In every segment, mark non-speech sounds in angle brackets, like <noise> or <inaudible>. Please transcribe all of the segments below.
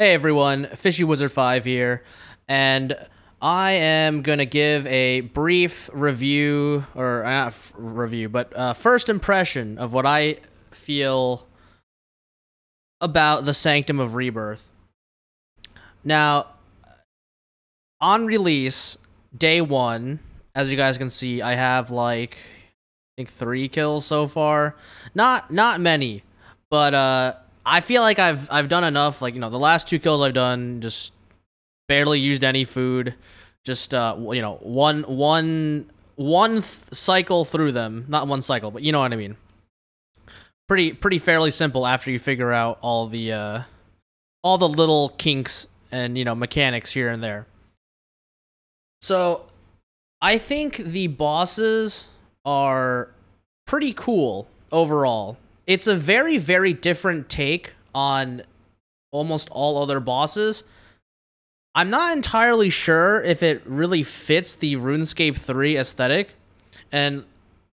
Hey everyone, Fishy Wizard 5 here, and I am going to give a brief review, or uh, not f- review, but uh, first impression of what I feel about the Sanctum of Rebirth. Now, on release, day one, as you guys can see, I have like, I think three kills so far. Not, not many, but uh, I feel like I've I've done enough. Like you know, the last two kills I've done just barely used any food. Just uh, you know, one one one th- cycle through them. Not one cycle, but you know what I mean. Pretty pretty fairly simple after you figure out all the uh, all the little kinks and you know mechanics here and there. So, I think the bosses are pretty cool overall it's a very very different take on almost all other bosses. I'm not entirely sure if it really fits the RuneScape 3 aesthetic, and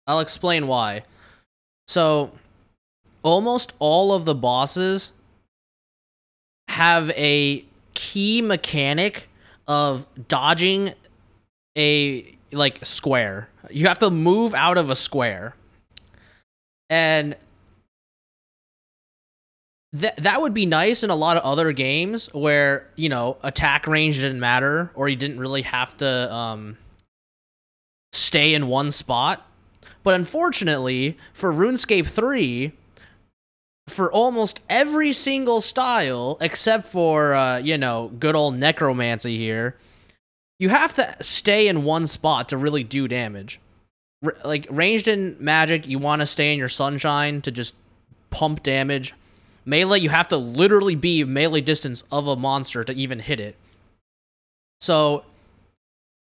I'll explain why. So, almost all of the bosses have a key mechanic of dodging a like square. You have to move out of a square. And that that would be nice in a lot of other games where you know attack range didn't matter or you didn't really have to um, stay in one spot. But unfortunately, for RuneScape 3, for almost every single style except for uh, you know good old necromancy here, you have to stay in one spot to really do damage. R- like ranged in magic, you want to stay in your sunshine to just pump damage Melee, you have to literally be melee distance of a monster to even hit it. So,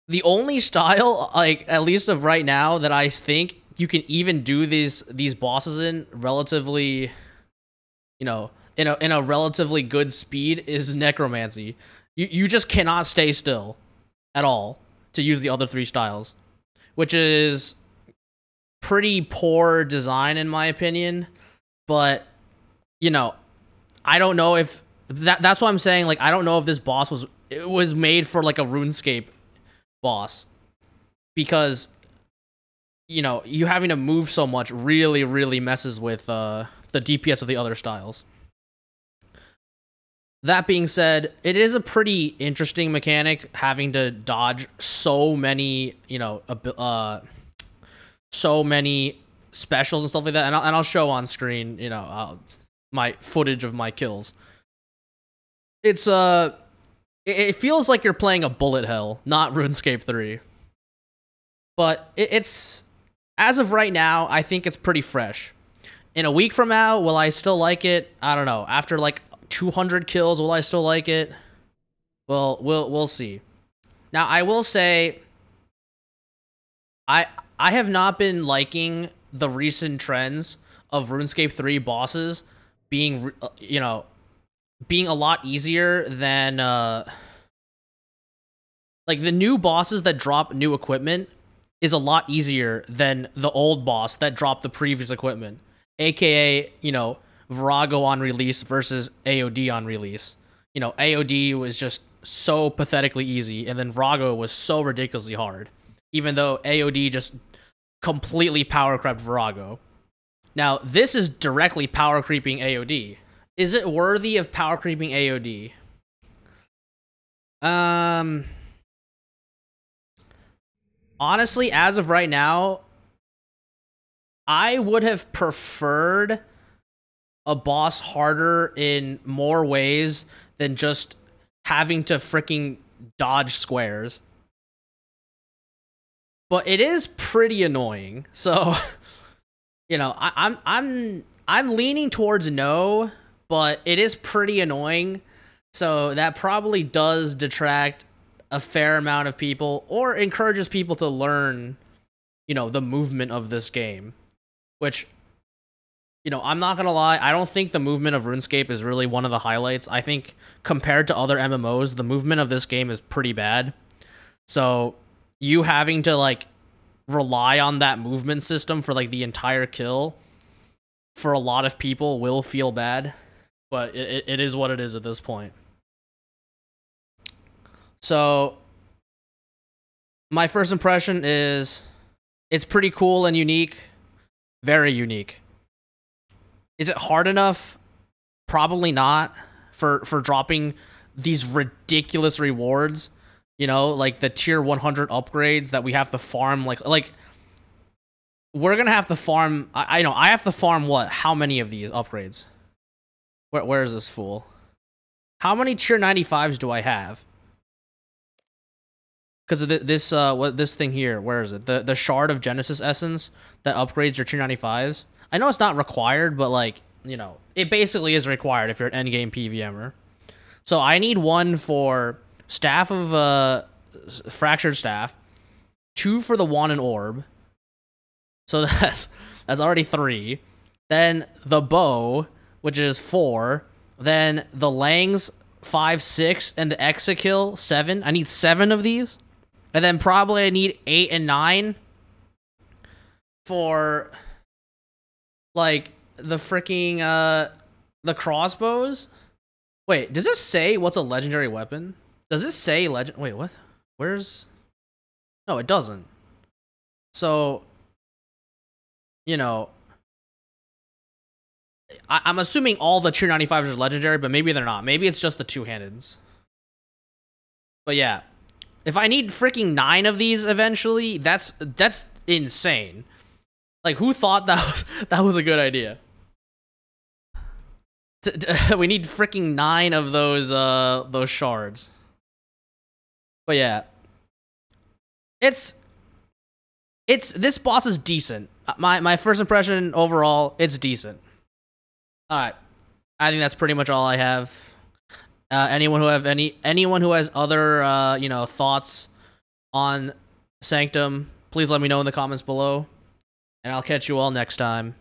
the only style, <laughs> like at least of right now, that I think you can even do these these bosses in relatively, you know, in a in a relatively good speed is necromancy. You you just cannot stay still, at all to use the other three styles, which is pretty poor design in my opinion. But you know, I don't know if that that's what I'm saying. Like, I don't know if this boss was it was made for like a RuneScape boss because you know you having to move so much really really messes with uh, the DPS of the other styles. That being said, it is a pretty interesting mechanic having to dodge so many, you know, uh, so many specials and stuff like that. And I'll, and I'll show on screen, you know, uh, my footage of my kills. It's uh it, feels like you're playing a bullet hell, not RuneScape 3. But it, it's as of right now, I think it's pretty fresh. In a week from now, will I still like it? I don't know. After like 200 kills, will I still like it? Well, we'll we'll see. Now, I will say I I have not been liking the recent trends of RuneScape 3 bosses being uh, you know being a lot easier than uh like the new bosses that drop new equipment is a lot easier than the old boss that dropped the previous equipment aka you know Vorago on release versus AOD on release. You know AOD was just so pathetically easy and then Vorago was so ridiculously hard even though AOD just completely power crept Vorago now, this is directly power creeping AOD. Is it worthy of power creeping AOD? Um Honestly, as of right now, I would have preferred a boss harder in more ways than just having to freaking dodge squares. But it is pretty annoying. So <laughs> you know, I, I'm I'm I'm leaning towards no, but it is pretty annoying. So that probably does detract a fair amount of people or encourages people to learn, you know, the movement of this game. Which you know, I'm not gonna lie, I don't think the movement of RuneScape is really one of the highlights. I think compared to other MMOs, the movement of this game is pretty bad. So you having to like rely on that movement system for like the entire kill for a lot of people will feel bad but it, it is what it is at this point So my first impression is it's pretty cool and unique, very unique. Is it hard enough? Probably not for for dropping these ridiculous rewards. You know, like the tier 100 upgrades that we have to farm like like we're to have to farm I, I know I have to farm what? How many of these upgrades? Where where is this fool? How many tier 95s do I have? Because th- this uh what this thing here, where is it? The the shard of Genesis essence that upgrades your tier 95s. I know it's not required, but like, you know, it basically is required if you're an endgame PVMer. So I need one for staff of uh fractured staff, two for the wand and orb. So <laughs> that's that's already three. Then the bow, which is four. Then the Lengs five, six, and the Ek-ZekKil seven. I need seven of these. And then probably I need eight and nine for like the freaking uh the crossbows. Wait, does this say what's a legendary weapon? Does this say legend? Wait, what? Where's? No, it doesn't. So, you know, I, am assuming all the tier 95s are legendary, but maybe they're not. Maybe it's just the two handeds. But yeah, if I need freaking nine of these eventually, that's that's insane. Like, who thought that was, <laughs> that was a good idea? <laughs> we need freaking nine of those uh those shards. But yeah, it's it's this boss is decent. My my first impression overall, it's decent. All right, I think that's pretty much all I have. Uh, anyone who have any anyone who has other uh, you know thoughts on Sanctum, please let me know in the comments below, and I'll catch you all next time.